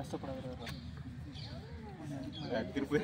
கஷ்டப்படாத திருப்பி.